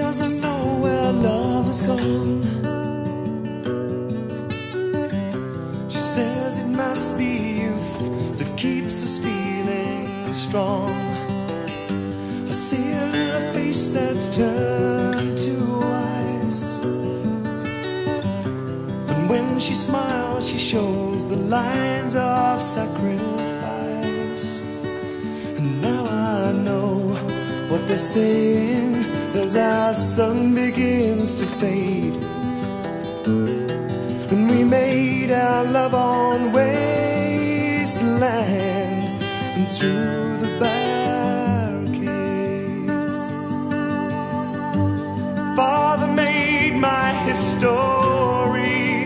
doesn't know where love has gone. She says it must be youth that keeps us feeling strong. I see her in a face that's turned to ice. And when she smiles, she shows the lines of sacrifice. And they're saying as our sun begins to fade. And we made our love on wasteland and through the barricades. Father made my history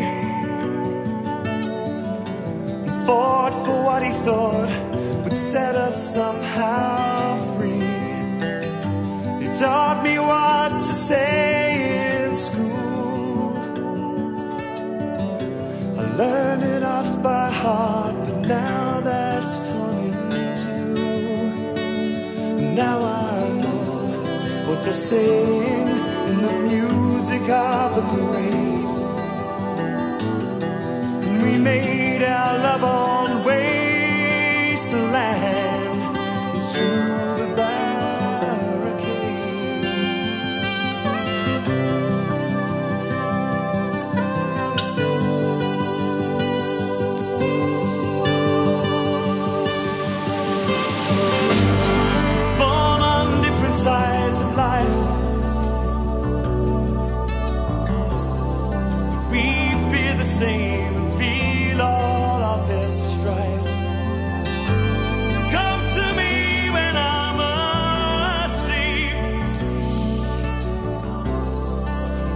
and fought for what he thought would set us somehow Now I know what they're saying in the music of the parade. And we made our love on wasteland. And through same and feel all of this strife. So come to me when I'm asleep.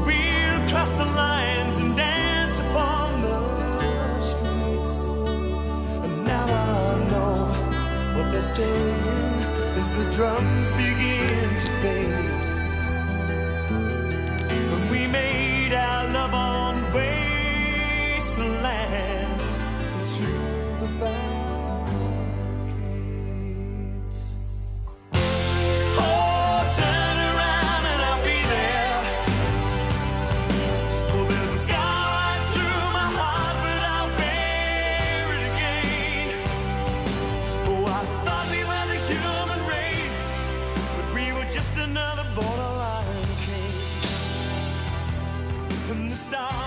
We'll cross the lines and dance upon the streets. And now I know what they're saying as the drums begin to fade. and the stars.